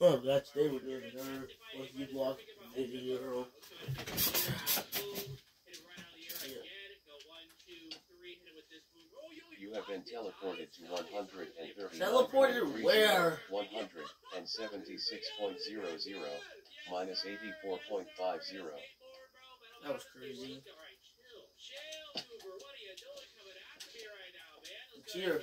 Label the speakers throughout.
Speaker 1: Well, that's they would there once you block video.
Speaker 2: You have been teleported to 130.
Speaker 1: Teleported where?
Speaker 2: 176.00 minus 84.50.
Speaker 1: That was crazy. Cheers.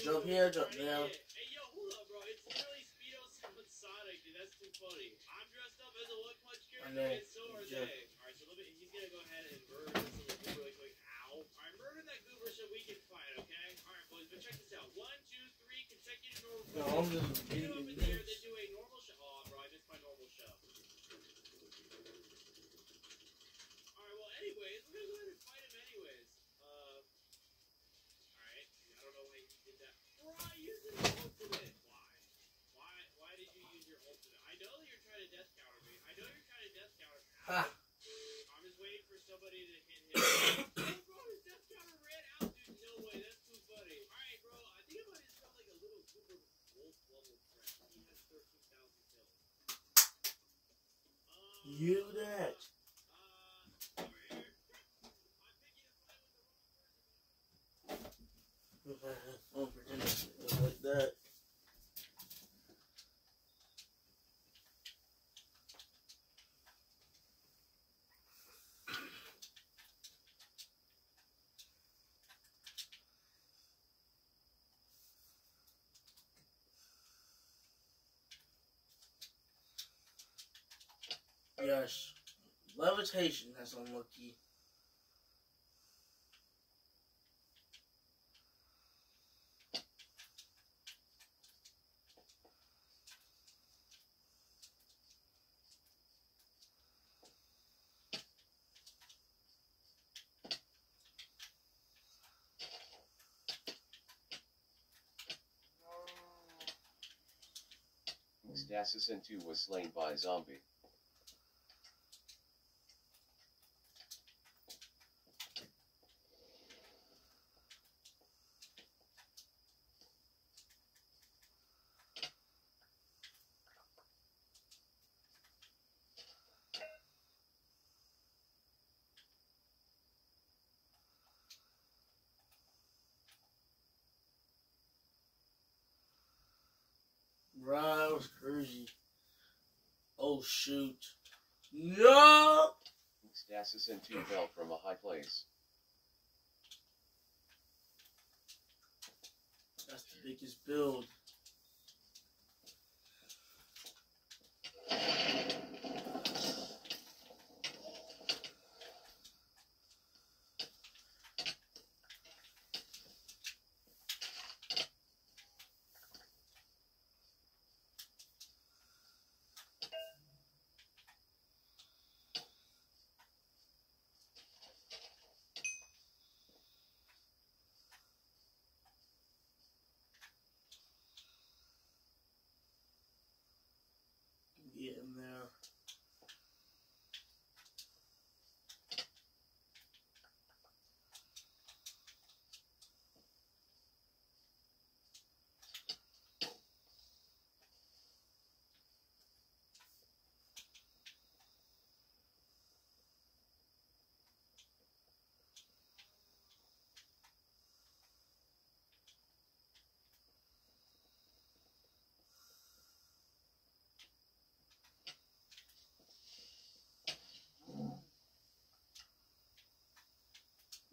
Speaker 1: Jump here, Jump there, Yes. Levitation, that's unlucky.
Speaker 2: Stasis and 2 was slain by
Speaker 1: a zombie. Shoot. No!
Speaker 2: Stasis and two fell from a high place.
Speaker 1: That's the biggest build.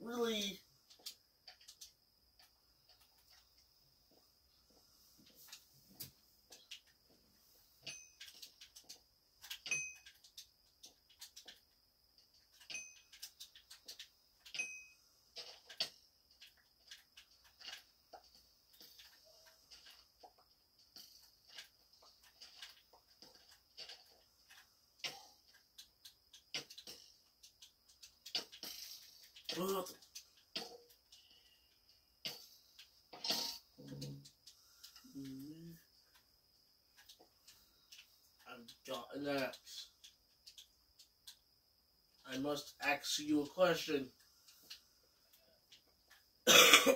Speaker 3: really What? I've got an axe. I must ask you a question. I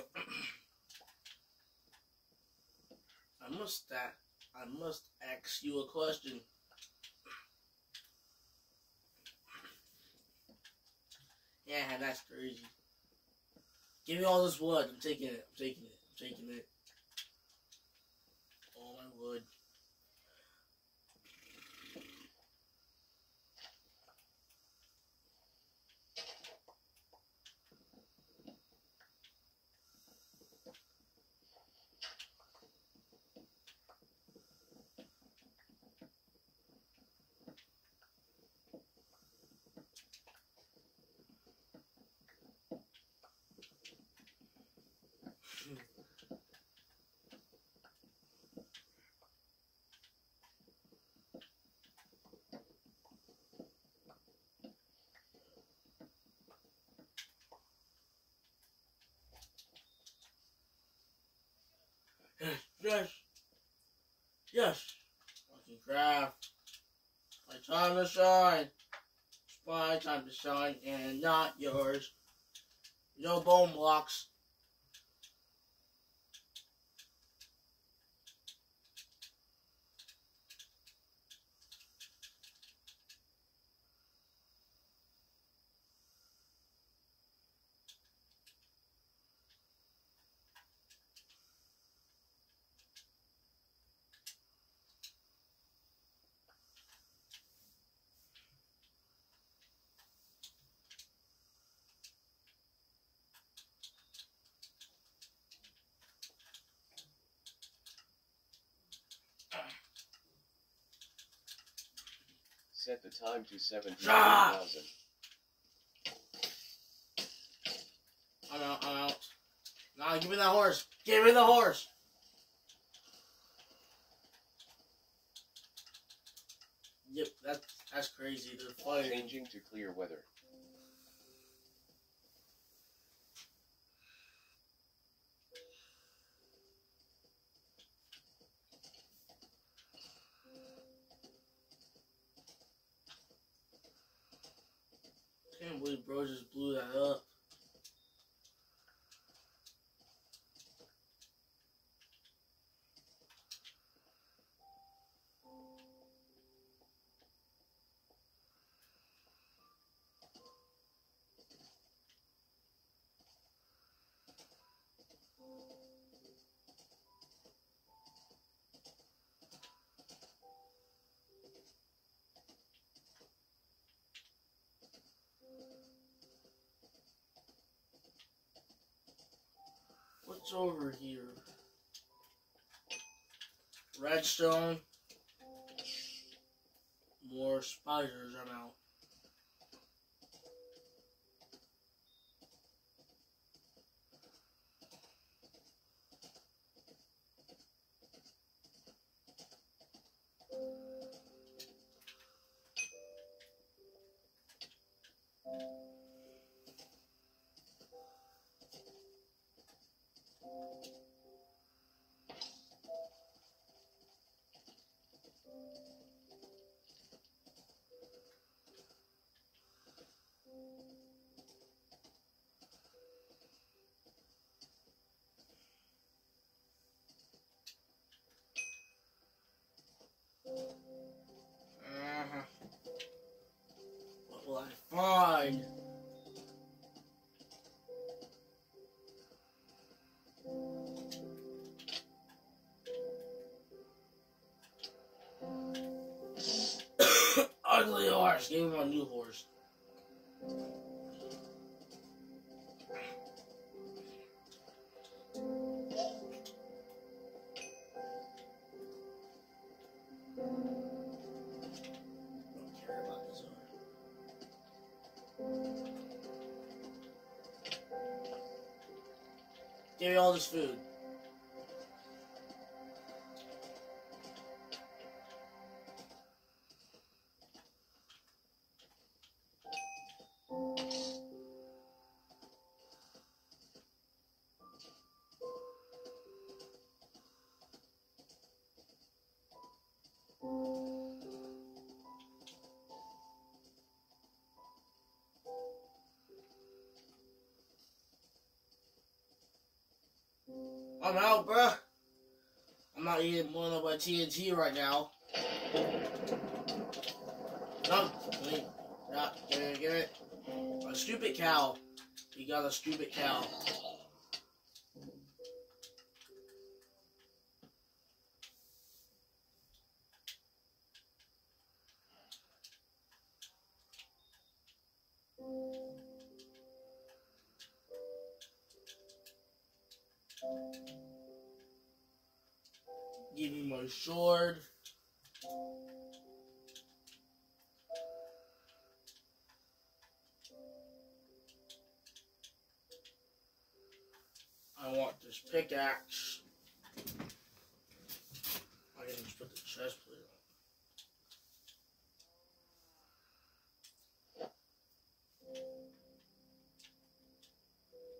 Speaker 3: must I must ask you a question. Yeah, that's crazy. Give me all this wood. I'm taking it. I'm taking it. I'm taking it. All my wood. Yes, yes. Fucking craft. My time to shine. It's my time to shine, and not yours. No bone blocks.
Speaker 2: Set the time to
Speaker 3: Ah!
Speaker 2: 17,000.
Speaker 3: I'm out. I'm out. Nah, give me that horse. Give me the horse. Yep, that's that's crazy. They're fighting.
Speaker 2: Changing to clear weather.
Speaker 3: Can't believe bro just blew that up. What's over here? Redstone. More spiders. I'm out. Uh-huh. Thank you. Give me all this food. I'm out, bruh. I'm not eating blown up by TNT right now. No, wait. Gonna get it. A stupid cow. You got a stupid cow.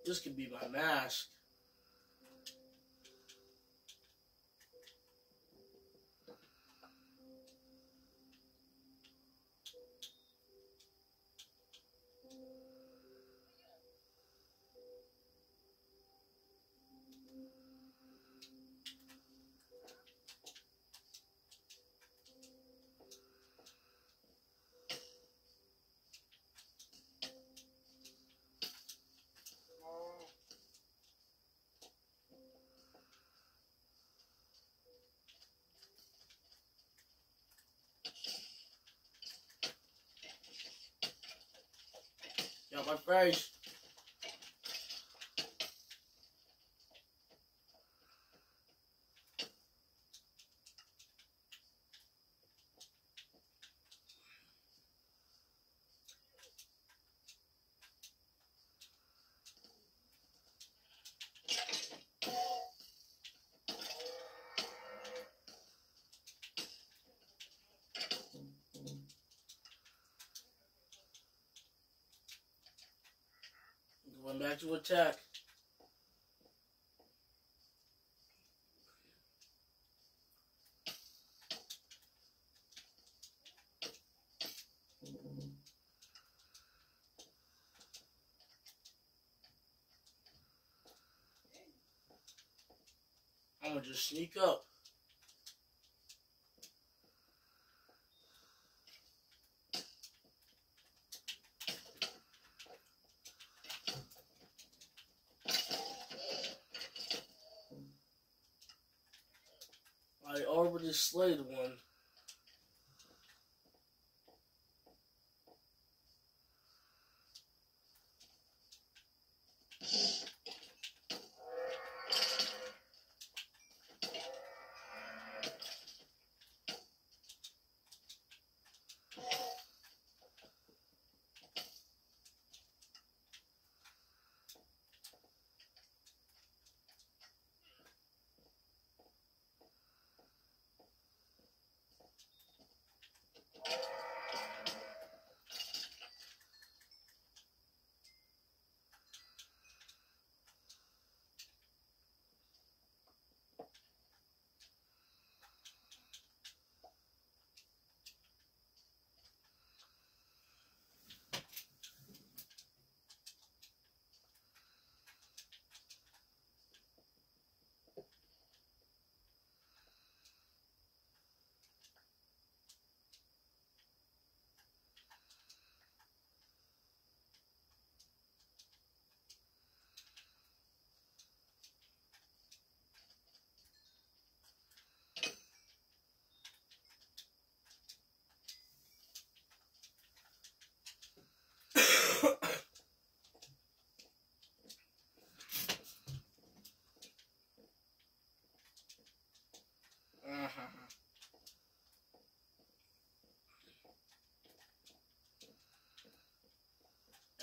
Speaker 3: This could be my mask. Got my face. Going to attack. I'm gonna just sneak up. I slayed one.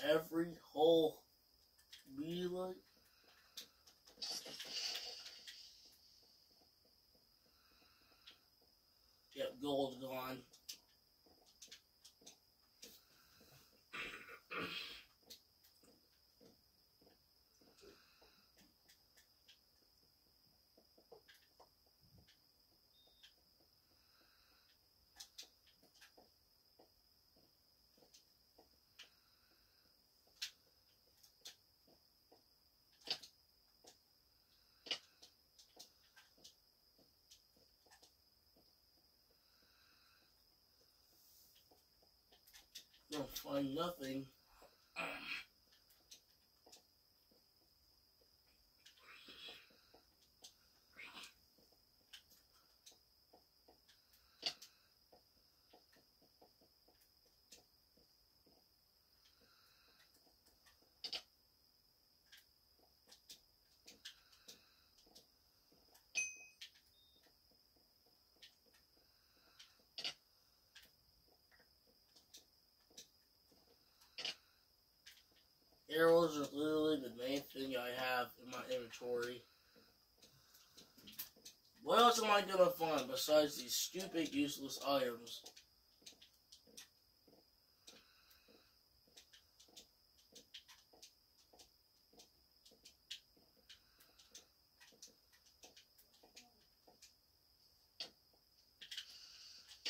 Speaker 3: Every hole be like Don't find nothing. Arrows are literally the main thing I have in my inventory. What else am I gonna find besides these stupid, useless items?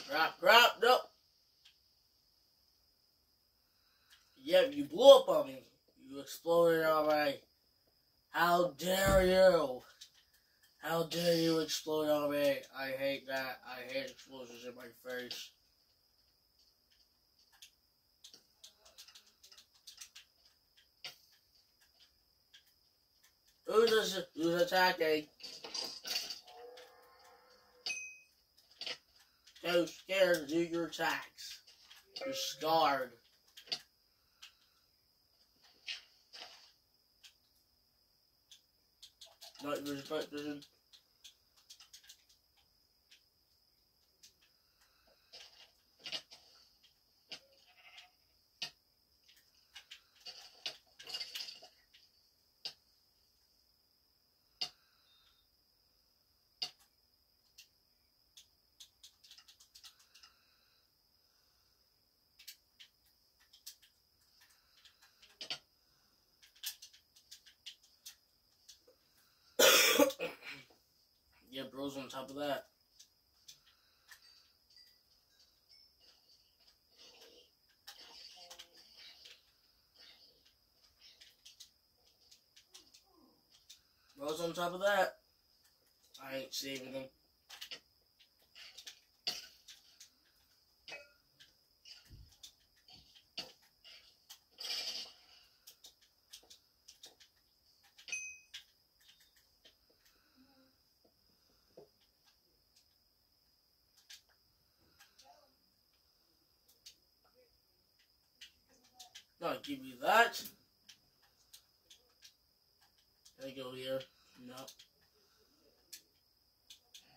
Speaker 3: Crap, crap, nope. Yep, you blew up on me. You exploded on me. How dare you? How dare you explode on me? I hate that. I hate explosions in my face. Who's, who's attacking? Too scared to do your attacks. You're scarred. Night vision. yeah, bro's on top of that. Bro's on top of that. I ain't saving him. Not give you that. Can I go here? No.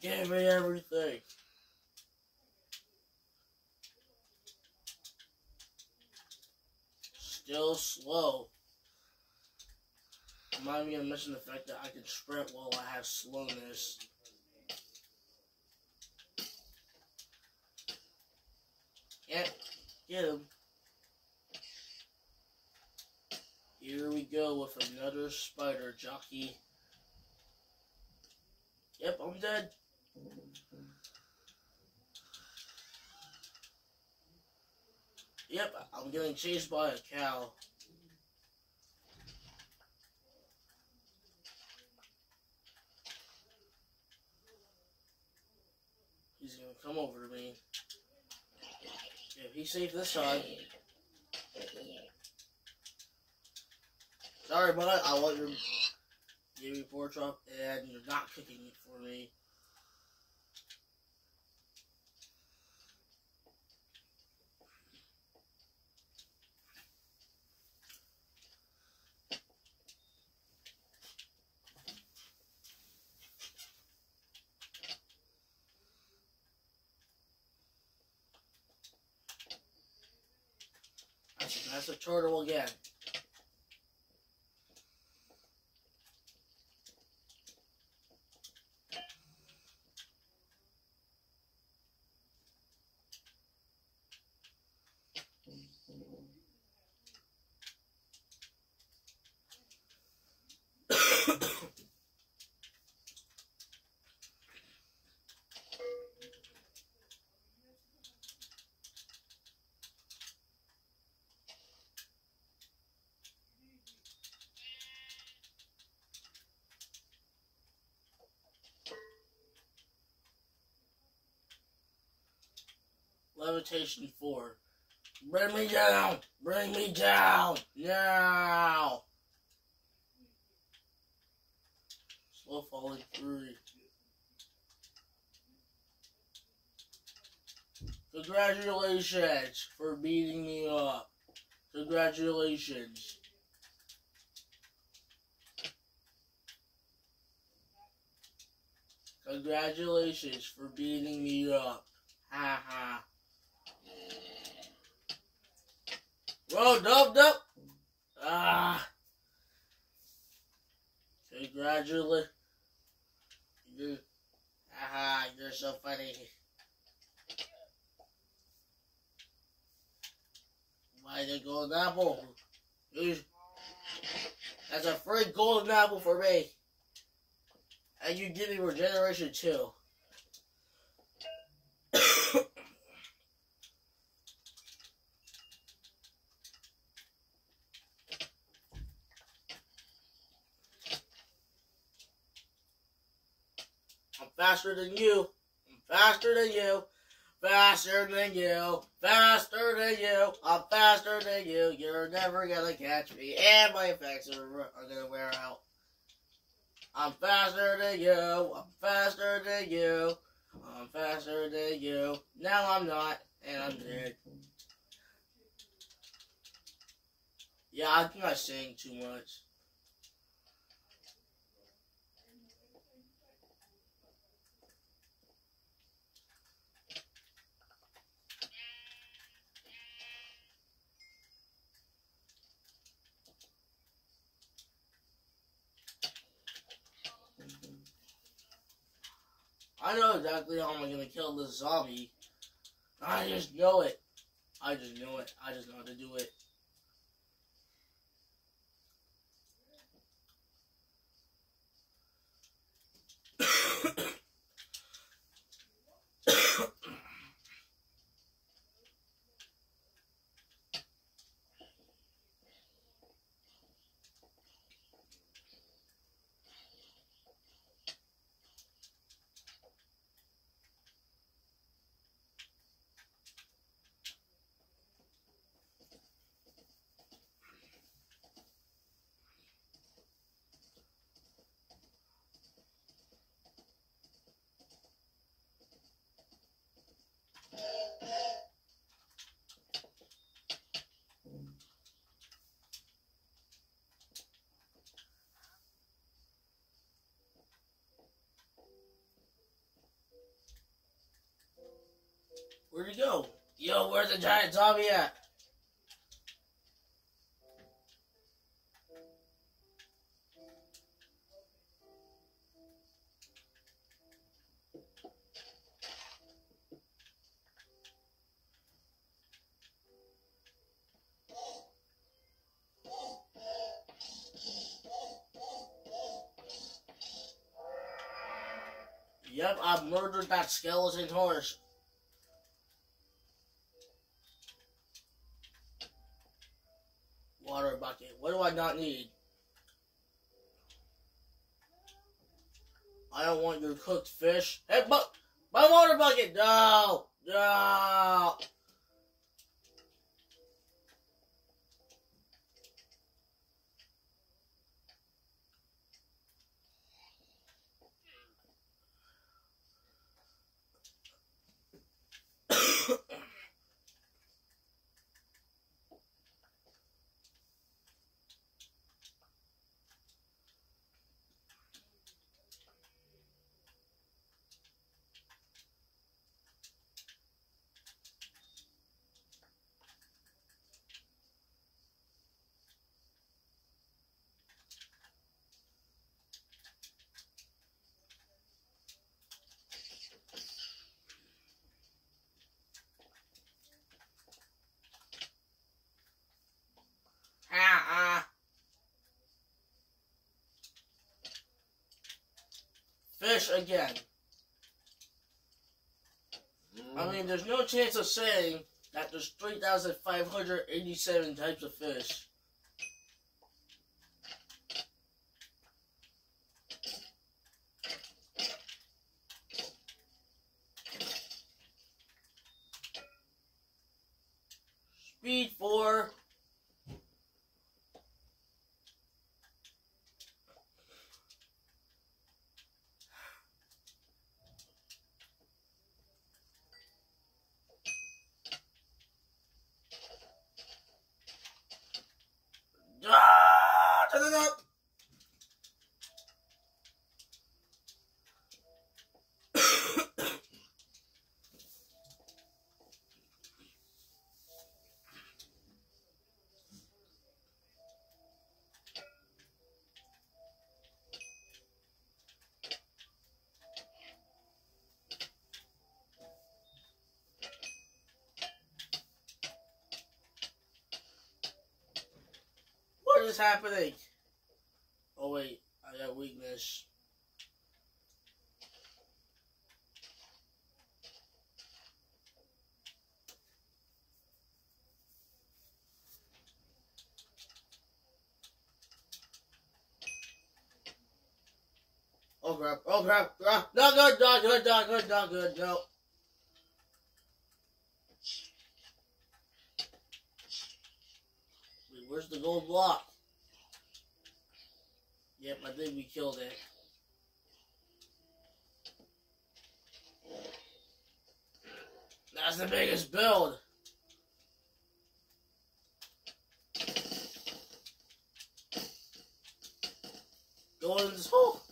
Speaker 3: Give me everything. Still slow. I'm not even gonna mention the fact that I can sprint while I have slowness. Can't get him. Here we go with another spider jockey. Yep, I'm dead. Yep, I'm getting chased by a cow. He's gonna come over to me. If he's safe this time. Sorry, bud. I want your baby pork chop, and you're not cooking it for me. That's a turtle again. 4. Bring me down! Bring me down! Now! Slow falling through. Congratulations for beating me up. Congratulations. Congratulations for beating me up. Whoa, nope, nope. Ah. Congratulations. You, haha, you're so funny. Why the golden apple? That's a free golden apple for me. And you give me regeneration too. I'm faster than you. Faster than you. Faster than you. Faster than you. I'm faster than you. You're never gonna catch me. And my effects are, are gonna wear out. I'm faster than you. I'm faster than you. I'm faster than you. Now I'm not. And I'm dead. Yeah, I think I sing too much. I know exactly how I'm gonna kill this zombie. I just know it. I just know it. I just know how to do it. Where'd he go? Yo, where's the giant zombie at? Yep, I murdered that skeleton horse. Water I not need? I don't want your cooked fish. Hey, but my water bucket. No, no. fish again. Mm. I mean, there's no chance of saying that there's 3,587 types of fish. Speed 4. lemonade. Oh wait, I got weakness. Oh crap, oh crap, crap. No, good, not good, not good, not good, no. Wait, where's the gold block? Killed it. That's the biggest build. Go in this hole.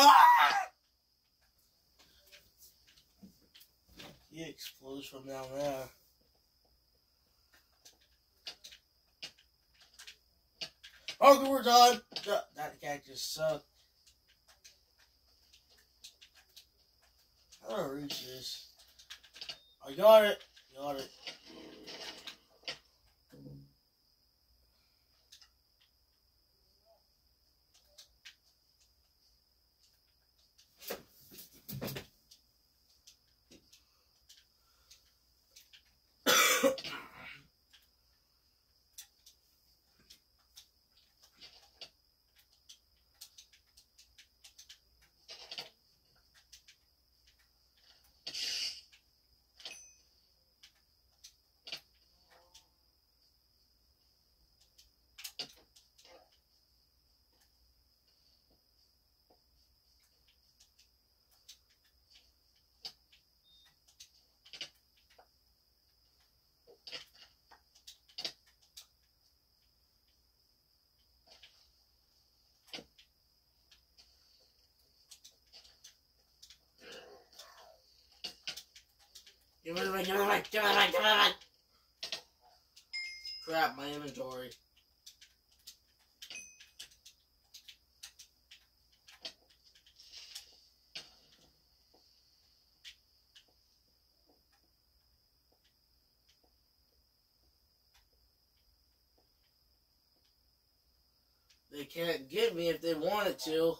Speaker 3: Ah! He explodes from down there. Okay, we're done. That, guy just sucked. How do I reach this? I got it. Got it. Give give give give. Crap, my inventory. They can't get me if they wanted to.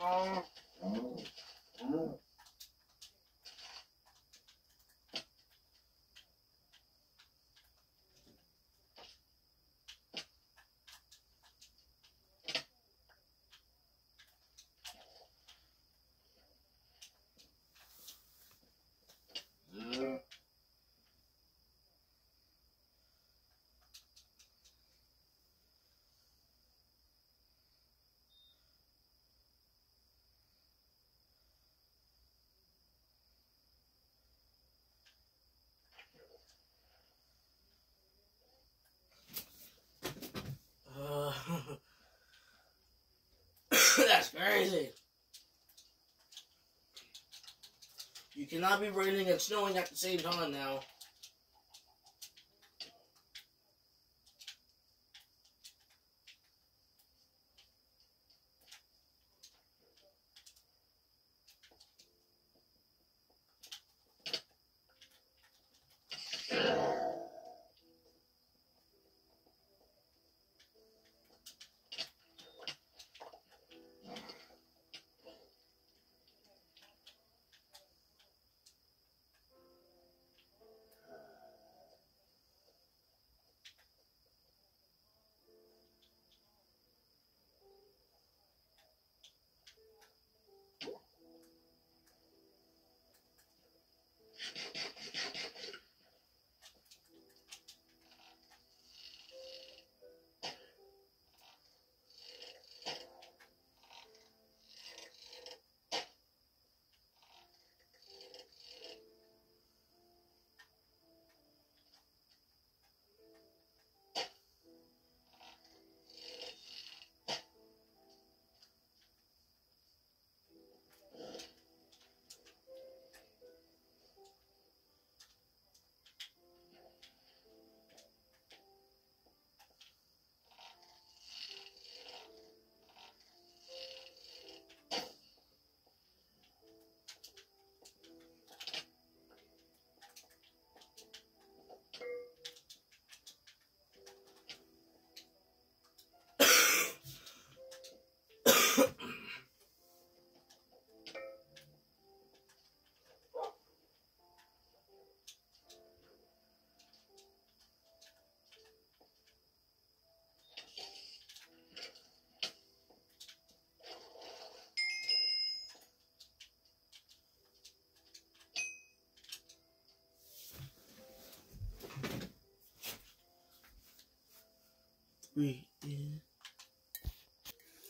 Speaker 3: Sağ olun. Crazy. You cannot be raining and snowing at the same time now.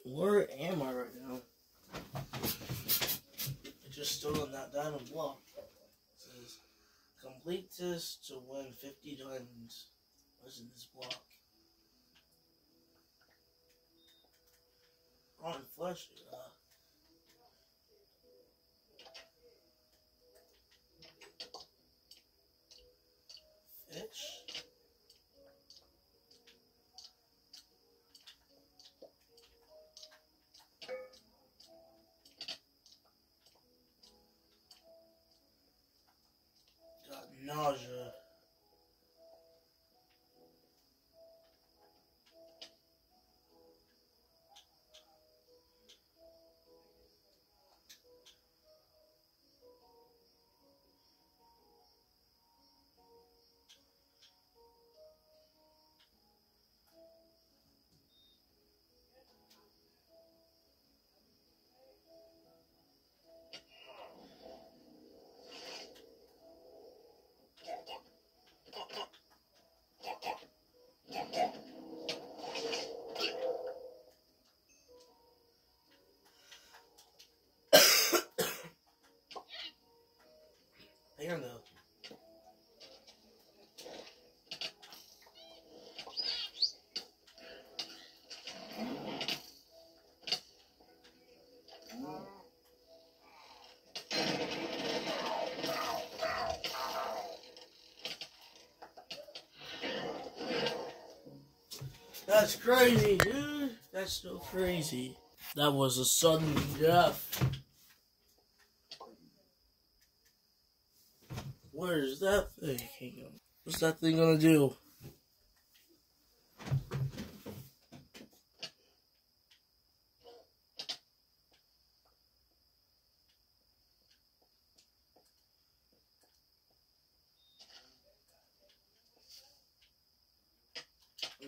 Speaker 3: Where am I right now? I just stood on that diamond block. It says, complete this to win 50 diamonds. What's in this block? On flesh. Uh, That's crazy, dude. That's so crazy. That was a sudden death. Where's that thing? What's that thing gonna do?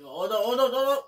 Speaker 3: Hold on, hold on, hold on.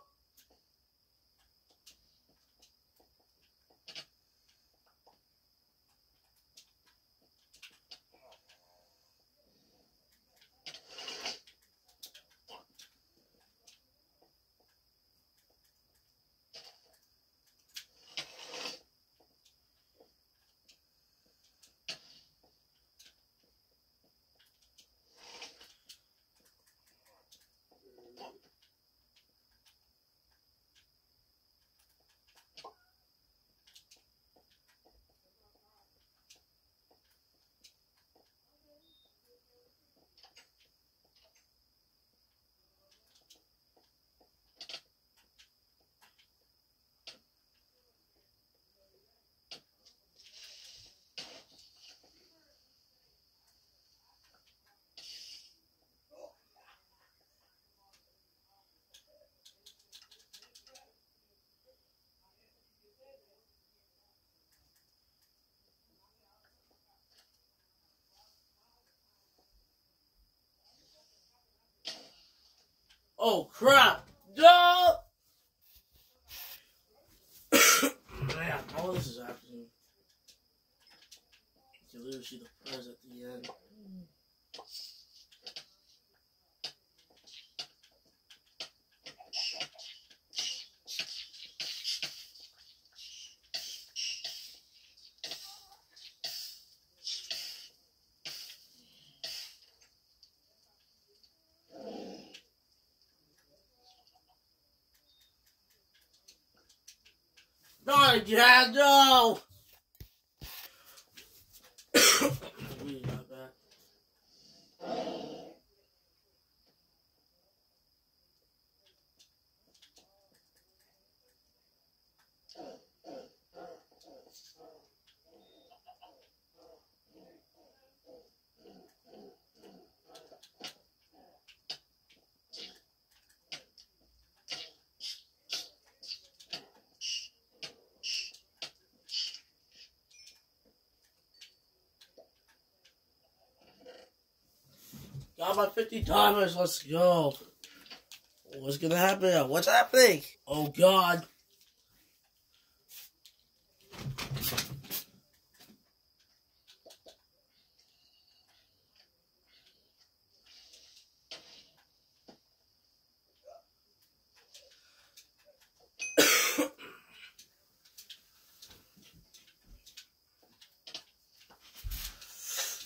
Speaker 3: Oh crap! No! Man, all this is happening. You can literally see the prez at the end. Not again, no! we got back. Got my 50 timers, let's go. What's gonna happen? What's happening? Oh god.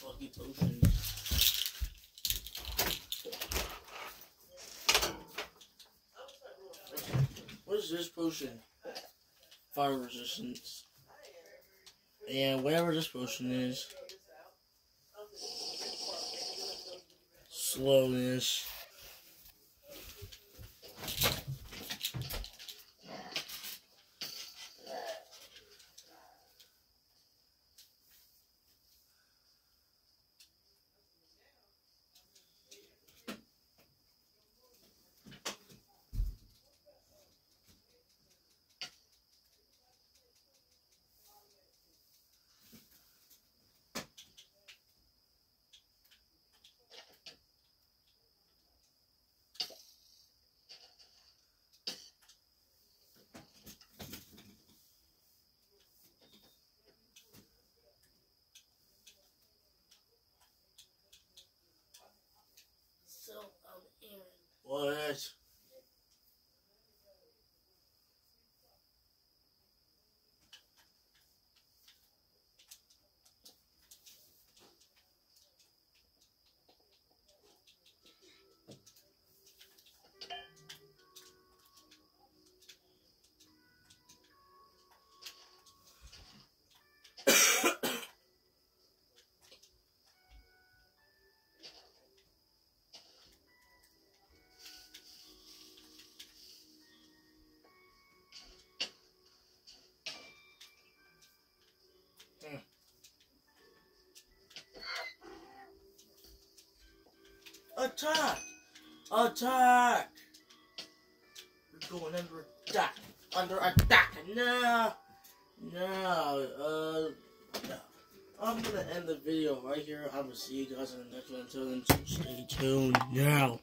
Speaker 3: Lucky potion. What is this potion? Fire resistance. And whatever this potion is. Slowness.
Speaker 4: So, um, Aaron,
Speaker 3: What? Attack! Attack! We're going under attack. Under attack. No. No. Uh. I'm gonna end the video right here. I'm gonna see you guys in the next one. Until then, stay tuned now.